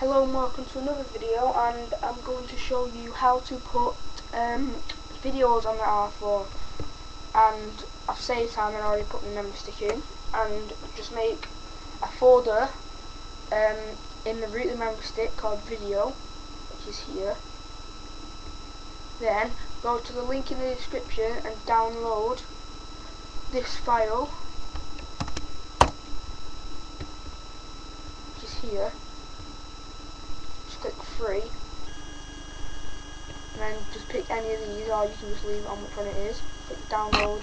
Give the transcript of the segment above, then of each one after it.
Hello and welcome to another video and I'm going to show you how to put um, videos on the R4 and I've saved time and already put my memory stick in and just make a folder um, in the root of the memory stick called video which is here. Then go to the link in the description and download this file which is here free. And then just pick any of these or you can just leave it on which one it is. Click download.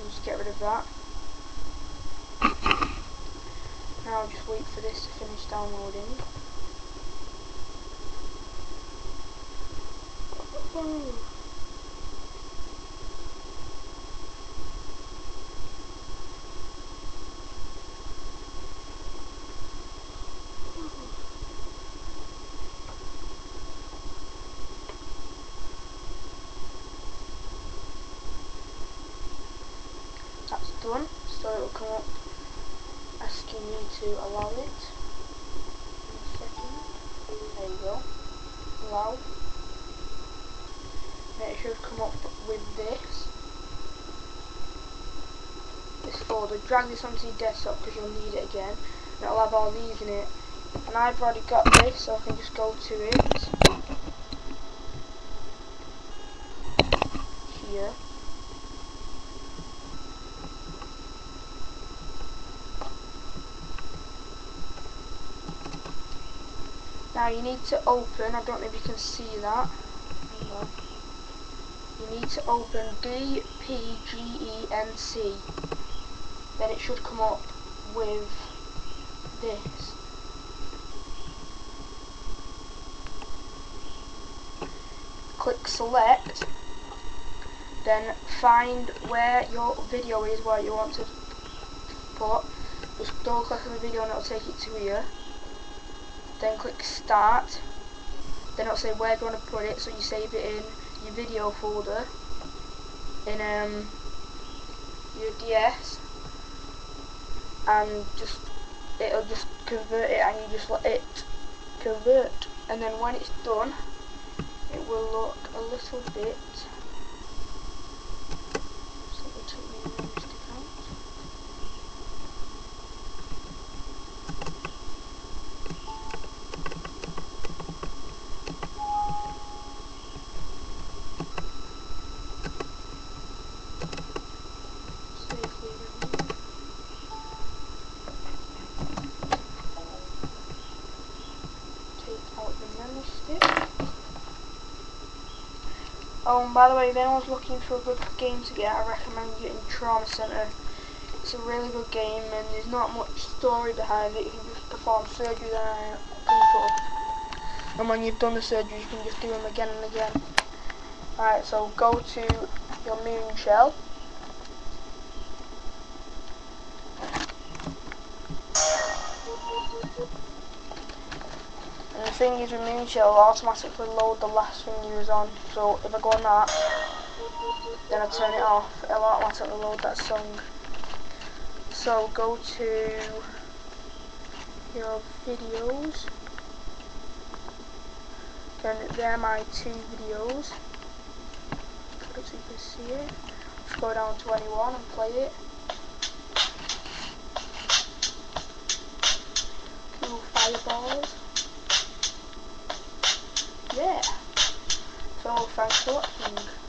And just get rid of that. Now just wait for this to finish downloading done so it will come up asking me to allow it. In a second. There you go. Allow. And it should come up with this. This folder. Drag this onto your desktop because you'll need it again. And it'll have all these in it. And I've already got this so I can just go to it. Here Now you need to open, I don't know if you can see that. You need to open DPGENC. Then it should come up with this. Click select, then find where your video is, where you want to put. Just double click on the video and it'll take it to here then click start. Then it'll say where you want to put it so you save it in your video folder. In um, your DS and just it'll just convert it and you just let it convert. And then when it's done it will look a little bit Oh, and by the way, if anyone's looking for a good game to get, I recommend getting Trauma Center. It's a really good game, and there's not much story behind it. You can just perform surgery on people, and when you've done the surgery, you can just do them again and again. Alright, so go to your Moonshell. And the thing is with Moonshell, will automatically load the last thing you was on. So if I go on that, then I turn it off, it'll automatically load that song. So go to your videos. Then there are my two videos. So you can see it. Just go down to anyone and play it. Fireballs yeah. So thanks for watching.